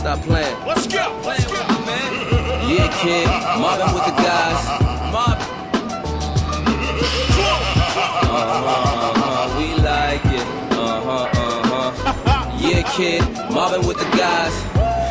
Stop playing. Let's go. Let's go. Yeah, kid. Mobbing with the guys. Mob. Uh-huh, we like it. Uh-huh, uh-huh. Yeah, kid. Mobbing with the guys.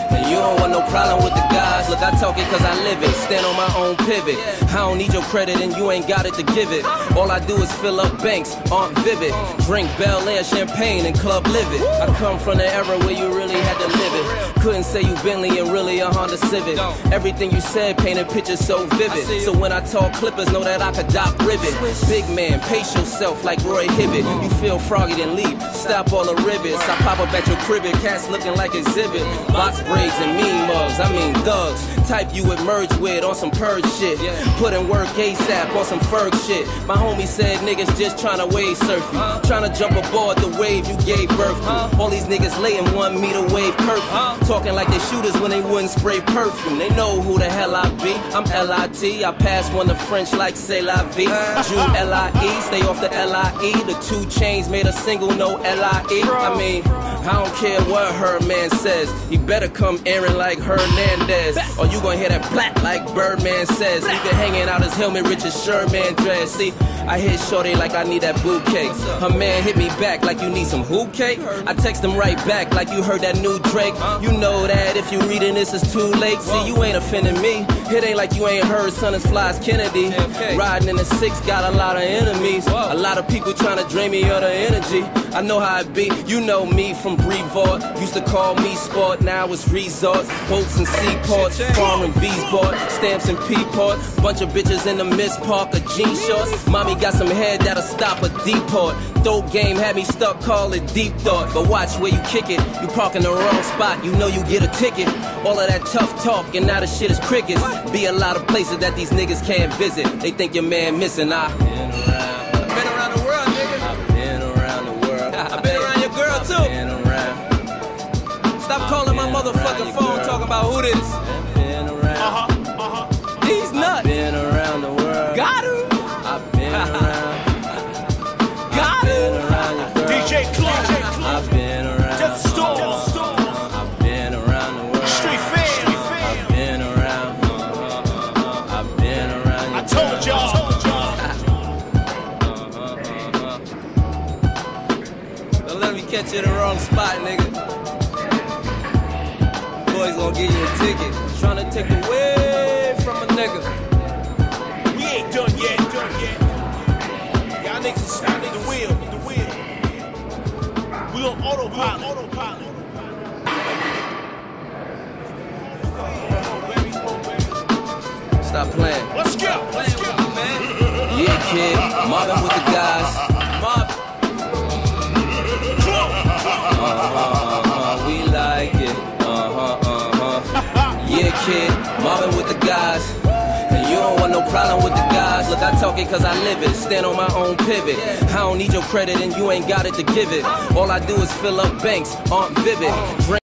And you don't want no problem with the guys. Look, I talk it cause I live it. Stand on my own pivot. I don't need your credit and you ain't got it to give it. All I do is fill up banks, aren't vivid. Drink Belaire champagne and club live it. I come from the era where you really had to live it. Couldn't say you Bentley and really a Honda Civic. Everything you said painted pictures so vivid. So when I talk clippers, know that I could dock ribbit. Big man, pace yourself like Roy Hibbert. You feel froggy, then leave. Stop all the rivets. I pop up at your crib, cats looking like exhibit. Box braids and mean mugs, I mean thugs. Type you would merge with on some purge shit. Put in work ASAP on some Ferg shit. My homie said niggas just tryna wave surf you. Tryna jump aboard the wave you gave birth to. All these niggas laying one meter wave curfew. Talking like they shooters when they wouldn't spray perfume. They know who the hell I be. I'm L.I.T. I pass one to French like say la vie. L-I-E. Stay off the L-I-E. The two chains made a single, no L-I-E. I mean, I don't care what her man says. He better come airing like Hernandez. Or you gonna hear that plat like Birdman says. Been hanging out his helmet, Richard Sherman dress. See, I hit Shorty like I need that bouquet. Her man hit me back like you need some hoop cake. I text him right back like you heard that new Drake. You know that if you reading this, it's too late. See, you ain't offending me. It ain't like you ain't heard Son as Flies Kennedy. Riding in the six, got a lot of enemies. A lot of people trying to drain me of the energy. I know how it be. You know me from Breevort. Used to call me sport, now it's resorts. Boats and seaports, foreign V's bought. Stamps and P-ports. Bunch of bitches in the Miss Parker jean shorts. Mommy got some head that'll stop a deport. Dope game had me stuck, call it deep thought. But watch where you kick it. You park in the wrong spot, you know you get a ticket. All of that tough talk, and now the shit is crickets. Be a lot of places that these niggas can't visit. They think your man missing. I catch you in the wrong spot, nigga. Boys gonna give you a ticket. Trying to take away from a nigga. We ain't done yet. Done yet. Y'all niggas is starting the wheel. The wheel. We on autopilot. Autopilot. Stop playing. Let's go. Let's go. Yeah, kid. Mobbing with the guys. Kid. Mobbing with the guys. And you don't want no problem with the guys. Look, I talk it cause I live it. Stand on my own pivot. I don't need your credit and you ain't got it to give it. All I do is fill up banks, aren't vivid. Drink